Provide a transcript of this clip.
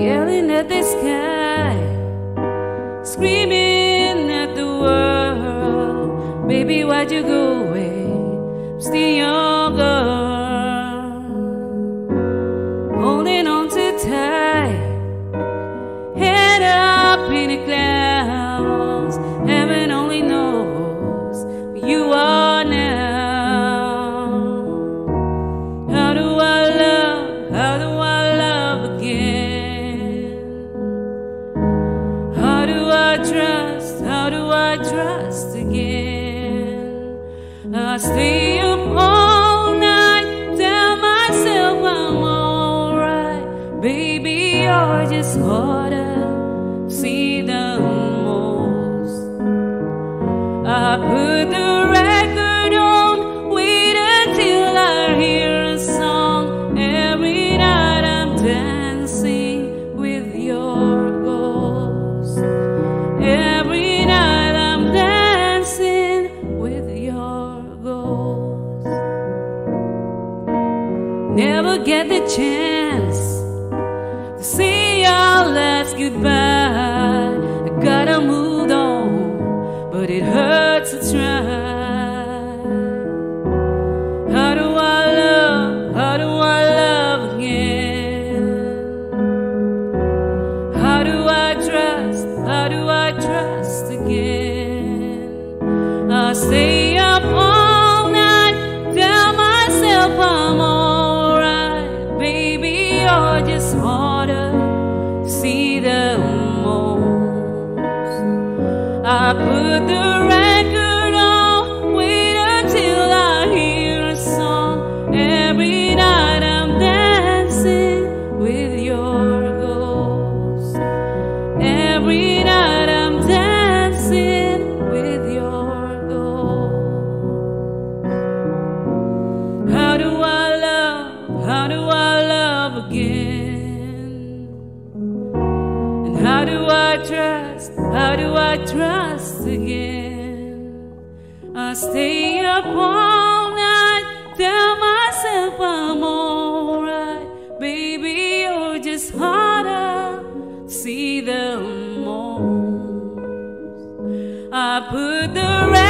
yelling at the sky, screaming at the world. Baby, why'd you go away? Still your girl. I trust again? I stay up all night, tell myself I'm alright. Baby, you're just harder. to See the most. I put the Never get the chance to say our last goodbye. I gotta move on, but it hurts to try. How do I love? How do I love again? How do I trust? How do I trust again? I stay How do I love? How do I trust? Again? I stay up all night, tell myself I'm alright. Baby, you're just harder. See the most. I put the